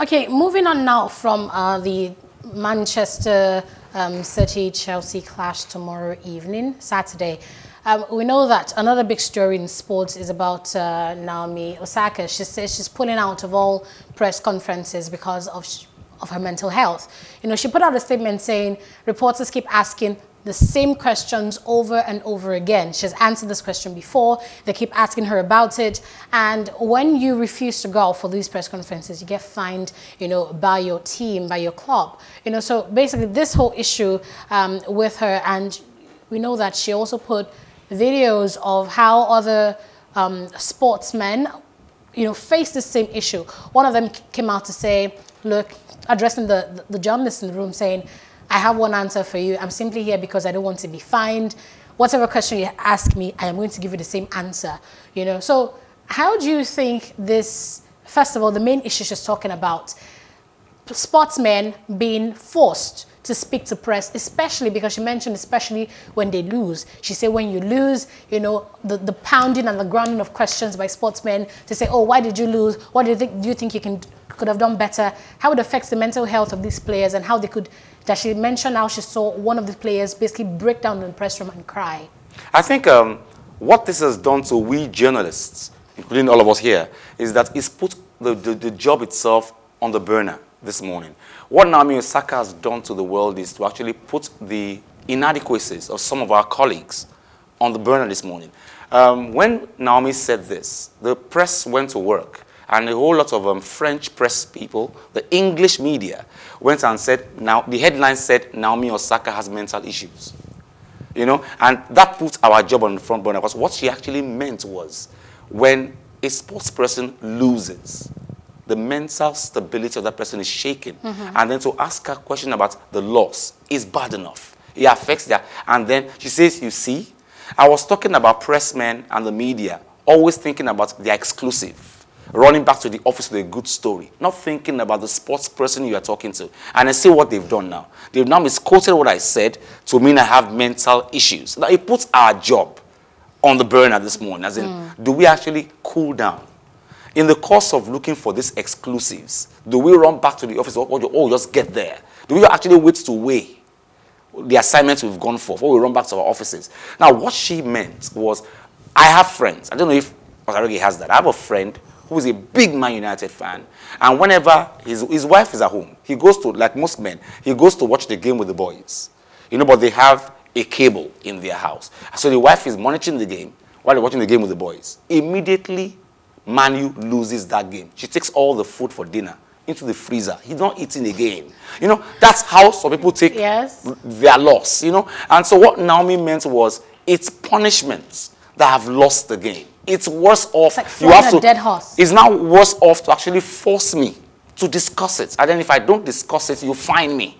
Okay, moving on now from uh, the Manchester um, City Chelsea clash tomorrow evening, Saturday. Um, we know that another big story in sports is about uh, Naomi Osaka. She says she's pulling out of all press conferences because of, of her mental health. You know, she put out a statement saying reporters keep asking the same questions over and over again. She's answered this question before. They keep asking her about it. And when you refuse to go for these press conferences, you get fined, you know, by your team, by your club. You know, so basically this whole issue um, with her, and we know that she also put videos of how other um, sportsmen, you know, face the same issue. One of them came out to say, look, addressing the, the, the journalists in the room saying, I have one answer for you. I'm simply here because I don't want to be fined. Whatever question you ask me, I am going to give you the same answer. You know, so how do you think this, first of all, the main issue she's talking about, sportsmen being forced to speak to press, especially because she mentioned especially when they lose. She said when you lose, you know, the, the pounding and the grounding of questions by sportsmen to say, oh, why did you lose? What do you think, do you think you can, could have done better? How it affects the mental health of these players and how they could that she mentioned how she saw one of the players basically break down in the press room and cry. I think um, what this has done to we journalists, including all of us here, is that it's put the, the, the job itself on the burner this morning. What Naomi Osaka has done to the world is to actually put the inadequacies of some of our colleagues on the burner this morning. Um, when Naomi said this, the press went to work and a whole lot of um, French press people, the English media, went and said, now the headline said Naomi Osaka has mental issues. You know, and that put our job on the front burner because what she actually meant was when a sports person loses, the mental stability of that person is shaken. Mm -hmm. And then to ask her a question about the loss is bad enough. It affects that. And then she says, you see, I was talking about pressmen and the media, always thinking about the exclusive running back to the office with a good story, not thinking about the sports person you are talking to. And I see what they've done now. They've now misquoted what I said to mean I have mental issues. Now, it puts our job on the burner this morning, as in, mm. do we actually cool down? In the course of looking for these exclusives, do we run back to the office or, oh, just get there? Do we actually wait to weigh the assignments we've gone for before we run back to our offices? Now, what she meant was, I have friends. I don't know if Osarogie has that. I have a friend who is a big Man United fan. And whenever his, his wife is at home, he goes to, like most men, he goes to watch the game with the boys. You know, but they have a cable in their house. So the wife is monitoring the game while they're watching the game with the boys. Immediately, Manu loses that game. She takes all the food for dinner into the freezer. He's not eating again. You know, that's how some people take yes. their loss, you know. And so what Naomi meant was, it's punishments that have lost the game it's worse off. It's like you have to, dead horse. It's now worse off to actually force me to discuss it. And then if I don't discuss it, you find me.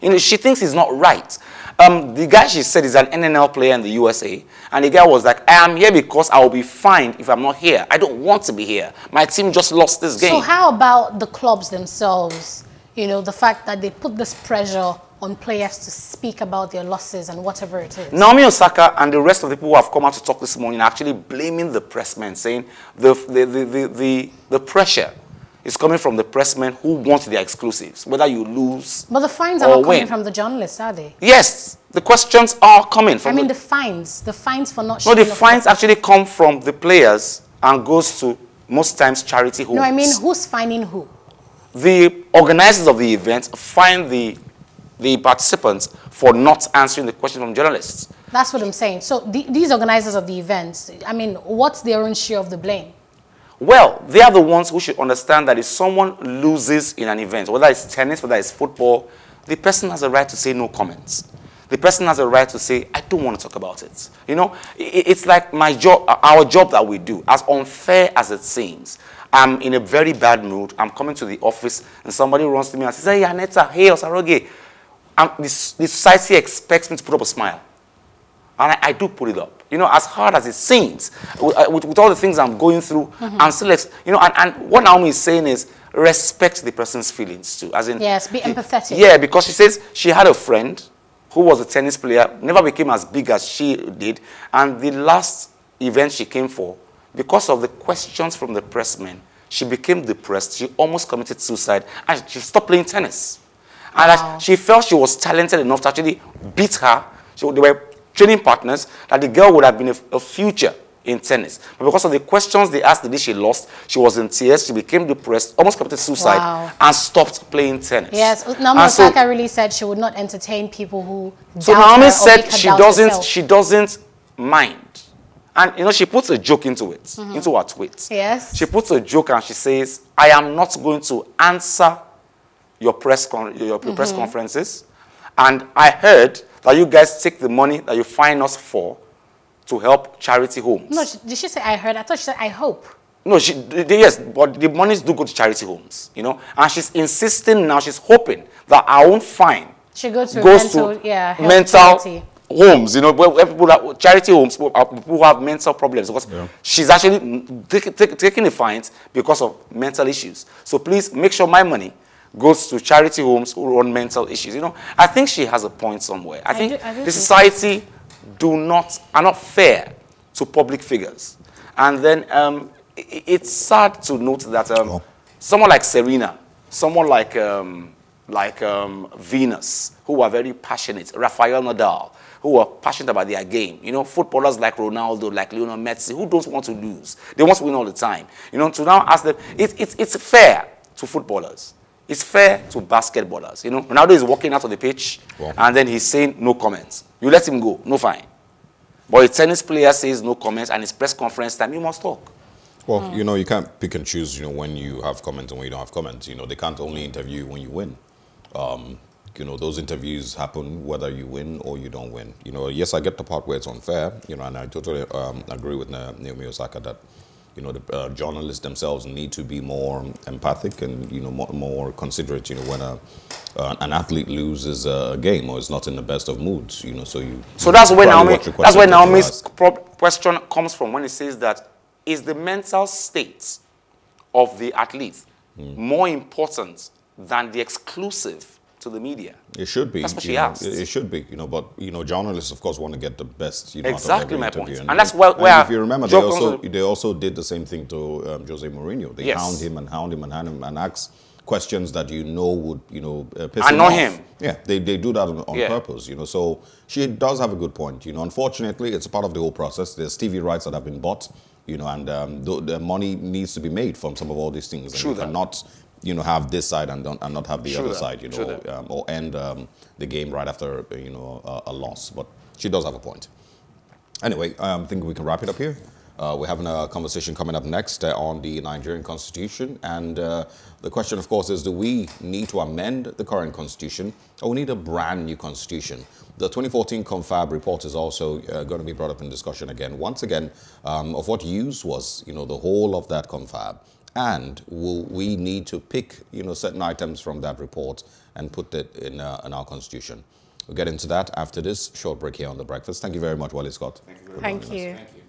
You know, she thinks it's not right. Um, the guy she said is an NFL player in the USA. And the guy was like, I am here because I will be fined if I'm not here. I don't want to be here. My team just lost this game. So how about the clubs themselves? You know, the fact that they put this pressure on players to speak about their losses and whatever it is. Naomi Osaka and the rest of the people who have come out to talk this morning are actually blaming the pressmen, saying the, the, the, the, the, the pressure is coming from the pressmen who want their exclusives, whether you lose But the fines are not coming from the journalists, are they? Yes, the questions are coming from I mean the, the fines, the fines for not No, the fines actually come from the players and goes to, most times, charity homes. No, I mean, who's fining who? The organizers of the event fine the the participants for not answering the question from journalists. That's what I'm saying. So the, these organizers of the events, I mean, what's their own share of the blame? Well, they are the ones who should understand that if someone loses in an event, whether it's tennis, whether it's football, the person has a right to say no comments. The person has a right to say, I don't want to talk about it. You know, it's like my job, uh, our job that we do, as unfair as it seems. I'm in a very bad mood. I'm coming to the office and somebody runs to me and says, hey, Aneta, hey, Osarogie, and this, the society expects me to put up a smile. And I, I, do put it up. You know, as hard as it seems, with, uh, with, with all the things I'm going through, mm -hmm. I'm still, you know, and, and what Naomi is saying is respect the person's feelings too. As in, yes, be empathetic. Yeah, because she says she had a friend who was a tennis player, never became as big as she did, and the last event she came for, because of the questions from the pressmen, she became depressed. She almost committed suicide and she stopped playing tennis. And wow. she felt she was talented enough to actually beat her. So they were training partners that the girl would have been a, a future in tennis. But because of the questions they asked the day she lost, she was in tears, she became depressed, almost committed suicide, wow. and stopped playing tennis. Yes, Naomi Osaka so, really said she would not entertain people who So Naomi said she doesn't, herself. she doesn't mind. And, you know, she puts a joke into it, mm -hmm. into her tweet. Yes. She puts a joke and she says, I am not going to answer your press, your mm -hmm. press conferences. And I heard that you guys take the money that you find us for to help charity homes. No, did she say I heard? I thought she said I hope. No, she, yes, but the monies do go to charity homes, you know. And she's insisting now, she's hoping that our own fine she goes to goes mental, to yeah, mental charity. homes, you know, where, where people are, charity homes, people who have mental problems. Because yeah. she's actually take, take, taking the fines because of mental issues. So please make sure my money goes to charity homes who run mental issues. You know, I think she has a point somewhere. I, I think do, I the society do not, are not fair to public figures. And then um, it, it's sad to note that um, oh. someone like Serena, someone like, um, like um, Venus, who are very passionate, Rafael Nadal, who are passionate about their game. You know, footballers like Ronaldo, like Lionel Messi, who don't want to lose. They want to win all the time. You know, to now ask them, it, it, it's fair to footballers. It's fair to basketballers. You know, Ronaldo is walking out of the pitch, and then he's saying no comments. You let him go, no fine. But a tennis player says no comments, and his press conference time, you must talk. Well, mm. you know, you can't pick and choose, you know, when you have comments and when you don't have comments. You know, they can't only interview you when you win. Um, you know, those interviews happen whether you win or you don't win. You know, yes, I get the part where it's unfair, you know, and I totally um, agree with Naomi Osaka that, you know, the uh, journalists themselves need to be more empathic and, you know, more, more considerate, you know, when a uh, an athlete loses a game or is not in the best of moods, you know, so you... So that's where Naomi, that's where Naomi's question comes from when it says that is the mental state of the athlete mm. more important than the exclusive to the media? It should be. That's what she know, asked. It should be, you know, but, you know, journalists, of course, want to get the best, you know, exactly my point. And, and that's where, where and if you remember, they also, they also did the same thing to um, Jose Mourinho. They yes. hound him and hound him and hound him and asked questions that you know would, you know, uh, piss I him know off. him. Yeah, they, they do that on, on yeah. purpose, you know. So she does have a good point, you know. Unfortunately, it's a part of the whole process. There's TV rights that have been bought, you know, and um, the, the, money needs to be made from some of all these things. True and you cannot, you know, have this side and, don't and not have the True other that. side, you know, um, or end um, the game right after, you know, a, a, loss. But she does have a point. Anyway, um, I think we can wrap it up here. Uh, we're having a conversation coming up next uh, on the Nigerian Constitution. And uh, the question, of course, is do we need to amend the current Constitution or we need a brand new Constitution? The 2014 Confab report is also uh, going to be brought up in discussion again, once again, um, of what use was, you know, the whole of that Confab. And will we need to pick, you know, certain items from that report and put it in, uh, in our Constitution? We'll get into that after this short break here on The Breakfast. Thank you very much, Wale Scott. Thank you. Thank you.